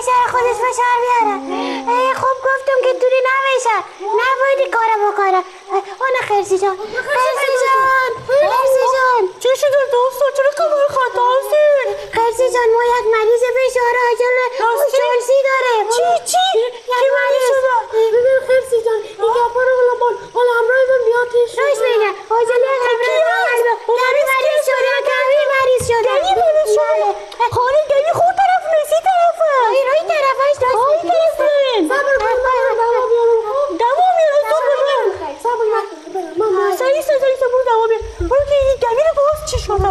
بشر خودش فشار بیاره. خوب گفتم که دوری نمیشه. نبایدی کارو بکنه اون خرسی جان. خرسی جان. خرسی جان. چی شده دوستا چرا کمر خطا هستین خرسی جان ما یک مریض فشار عجل چلسی داره چی چی یک مریض ببین خرسی جان این گپا رو حالا بان حالا همراه من بیاتش راست میگه عجل یک همراه کمی مریض شده کمی مریض شده کمی مریض شده خانه گلی خود طرف نیست این طرفه این روی طرفش راست میگه صبر کن من دوا بیارم خب دوا میارم صبر کن صبر کن من سری سری سری برو دوا بیار برو که این گلی رو باز چی شده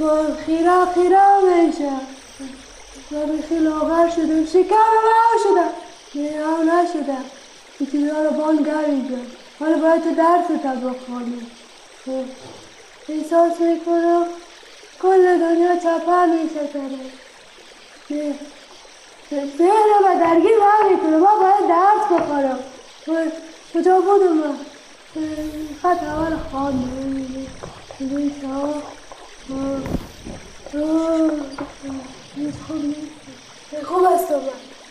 چشمان خیرا خیرا میشه من خیلی لاغر شدم شکم رو شدم. نه نشدم. این چیزها رو بان گری جان حالا باید تو درس تا بخوانی. خب. احساس می‌کنم کل دنیا چپر نه ذهن و درگیر هم می‌کنه ما باید درس بخورم کجا بودم؟ من خط اول لیسا خوب است من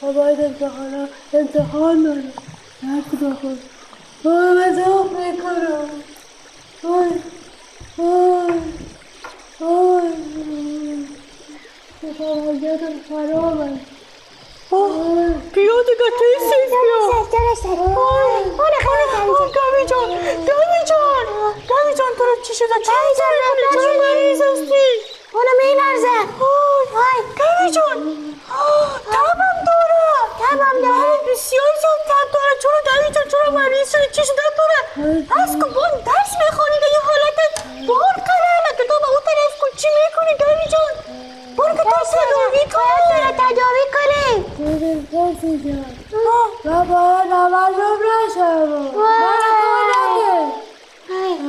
ما باید امتحان امتحان دارم درس بخورم وای ذوق می‌کنم وای وای وای شفاهیتم خراب است بیا دیگه تیسیز بیا داره اون خیلی گمی جان. گمی جان. گمی جان. تو رو چی شده؟ چی شده چرا مریض هستی اونو میلرزه وای گمی جان تبم داره تبم داره زیاد تب داره چرا گمی جان چرا مریض شده چی شده داره از کن بون درس می‌خوانی که یه حالت بار قراره که تو به اون طرف کن چی می‌کنی گمی جان؟ برو که درس تداوی باید تداوی کنی. بابا نمازم نشم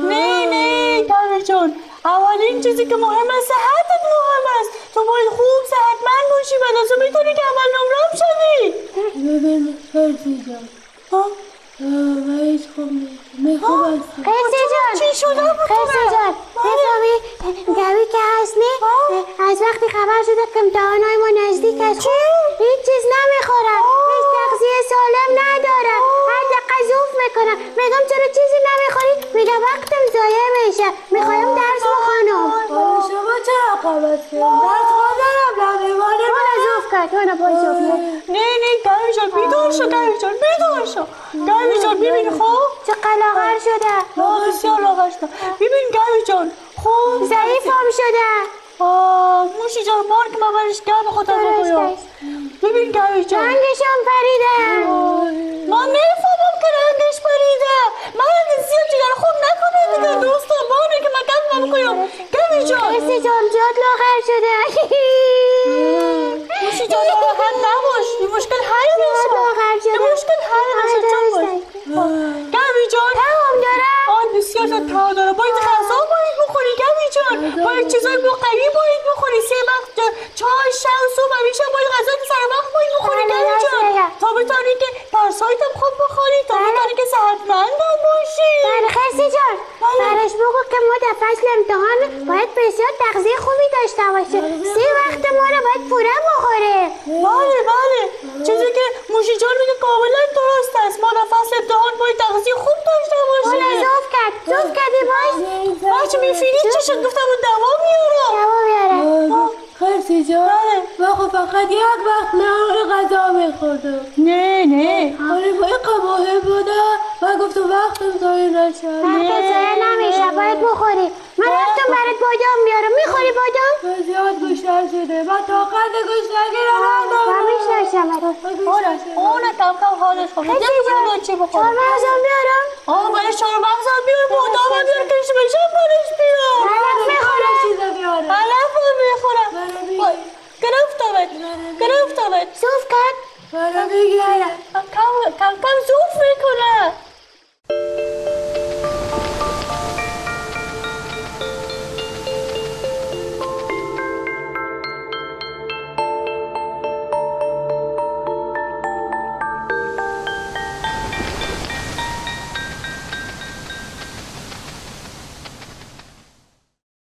نه نه داره جان. اولین چیزی که مهم است تو باید خوب صحتمند باشی و لازم می‌تونی که اول نمرم شدی. جان خوب است خیسی جان. چی شده بود خیسی جان. بفهمی گوی که هست نه از وقتی خبر شده که امتحانای ما نزدیک است هیچ چیز نمی‌خوره هیچ تغذیه سالم نداره هر دقیقه زوف می‌کنه میگم چرا چیزی نمی‌خوری؟ میگه وقتم ضایع میشه. می‌خوایم چرا قبط کردیم درس خواندنم نمیمانه اون زوف کرد اون پای زوف نه نه گوی جان بیدار شو گوی جان بیدار شو. گوی جان ببین خب چه قلاغر شده. بسیار لاغر شده. ببین گوی جان خب ضعیفم شده. آه موشی جان بار که من برش گم خدا بگویم ببین گوی جان. رنگشم پریده. من نمی‌فهمم که رنگش پریده من رنگ زیاد جگر خوب نکنه دیگه دوستا بانه که من گم بگویم گوی جان خیسی جان جاد لاغر شده موشی جان راحت نباش این مشکل حل میشه لاغر شده این مشکل حل میشه جان باش گوی جان تمام داره آن بسیار زیاد تا داره باید غذا باید بخوری گوی جان باید چیزای مقوی باید بخوری سه وقت چای شب صبح همیشه باید غذا سر وقت باید بخوری بله، گوی راست جان میگه. تا بتانی که درسایت هم خوب بخوری تا بله. بتانی که صحتمند هم باشی بله خیسی جان بله. برش بگو که ما در فصل امتحان باید بسیار تغذیه خوبی داشته باشه. سه وقت ما رو باید پوره بخوره. بله بله. چیزی که موشی جان میگه کاملا درست است. ما در فصل امتحان باید تغذیه خوب داشته اون باشیم زوف کرد. زوف کردی باز. بچه میفیدی چی شد؟ گفتم اون دوا میارم دوا بیاره خرسی جان. من خب فقط یک وقت نهار غذا میخوردم. نه نه. آره با این قباهه بوده. من گفتم وقتم ضایع نشه وقت ضایع نمیشه باید بخوری. من رفتم برات بادام بیارم می‌خوری بادام؟ من زیاد گوشتر شده من طاقت گوشتگی رو و ندارم می‌شناسم میارم اون کم حالش خوب چی چهار بخورم مغزم بیارم آه برای شما مغزم بیار بادام